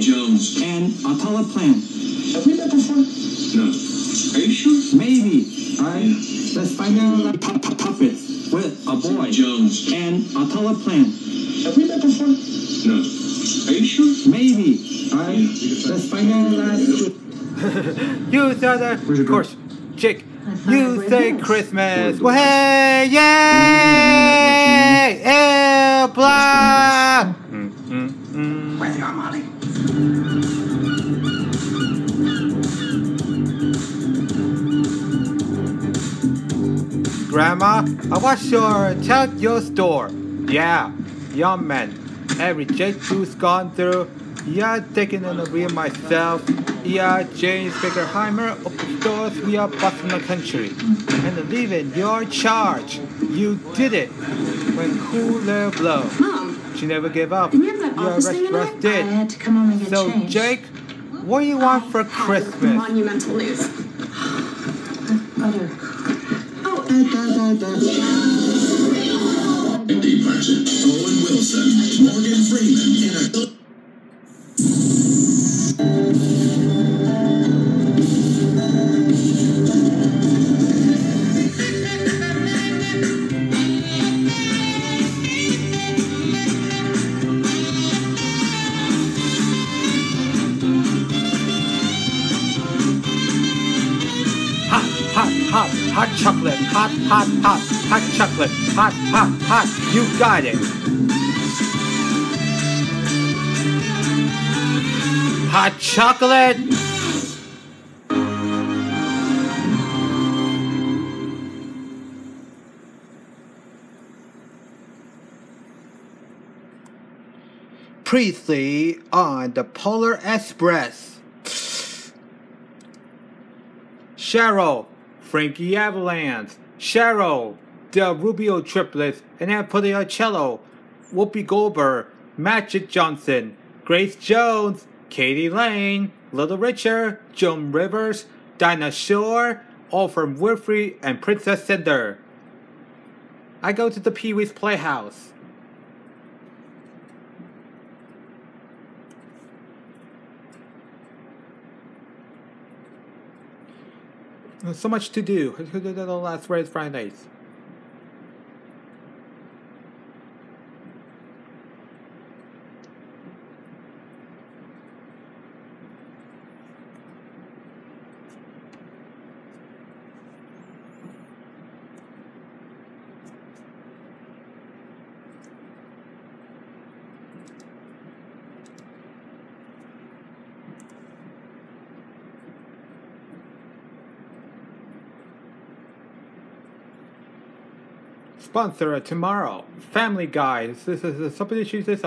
Jones. and a taller plan. Have we met before? No. Are you sure? Maybe. Alright, let's find out like pu- pu- puppets with a boy Jones. and a taller plan. Have we met before? No. Are you sure? Maybe. Alright, let's find out like You said that. Where's Of course. Jake, found you say. Christmas. Well, hey, yay! Eh, Grandma, I was sure check your store. Yeah, young man. Every Jake who's gone through. Yeah, taking in the wheel myself. Yeah, James Bickerheimer open stores we are busting the country. And leaving your charge. You did it. When cooler blow. Mom, She never gave up. remember Your office thing did. I had to come home and get So, changed. Jake, what do you want for I had Christmas? Monumental news. Butter. Oh, uh, hot, chocolate. Hot, hot, hot, hot chocolate. Hot, hot, hot. You got it. Hot chocolate. Priestley on the Polar Express. Cheryl, Frankie Avalon, Cheryl, the Rubio triplets, and Annette Funicello, Whoopi Goldberg, Magic Johnson, Grace Jones, k.d. lang, Little Richard, Joan Rivers, Dinah Shore, Oprah Winfrey and Princess Cinder. I go to the Pee Wee's Playhouse. So much to do. Who did last Red Fridays? Sponsor tomorrow. Family Guy. This is somebody choose this